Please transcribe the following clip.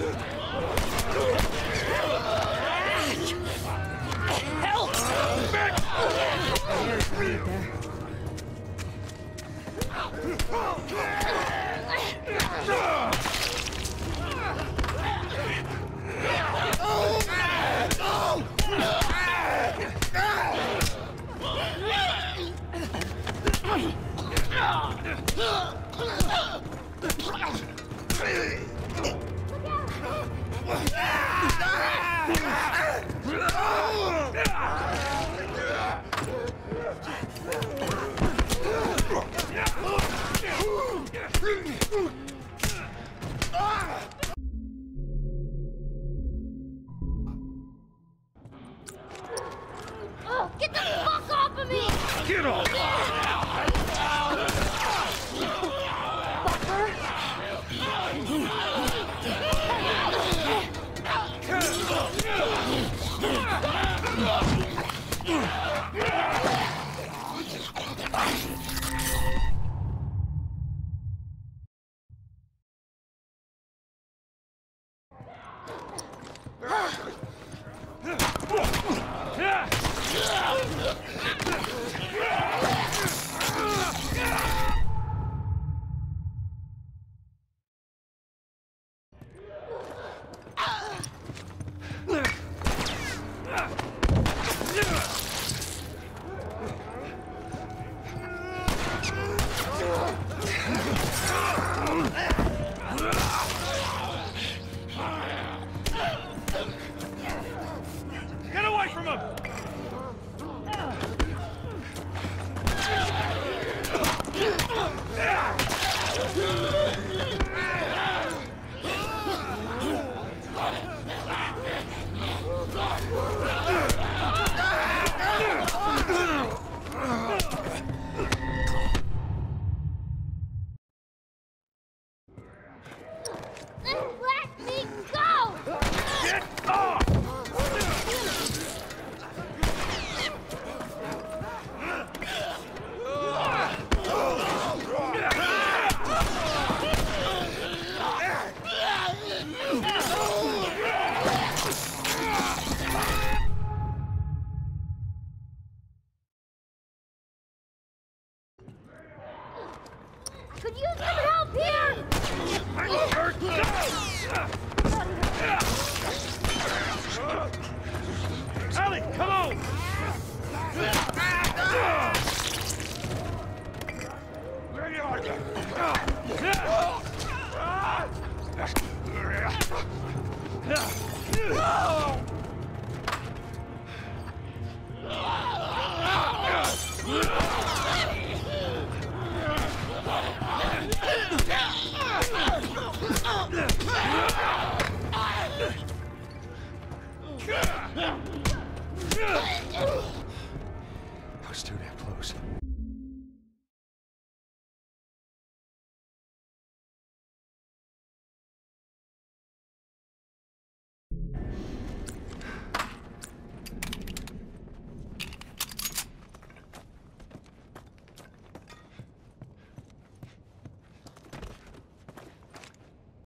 Oh! Oh, get the fuck off of me! Get off! Get Could you some help here? Let her go! Ellie, come on! No!